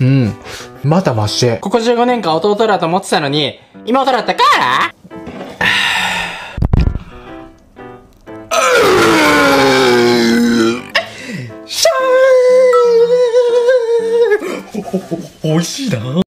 うん。またマシ。ここ15年間弟だと思ってたのに、妹だったから？シャーン、おいしいな